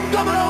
I'm coming on.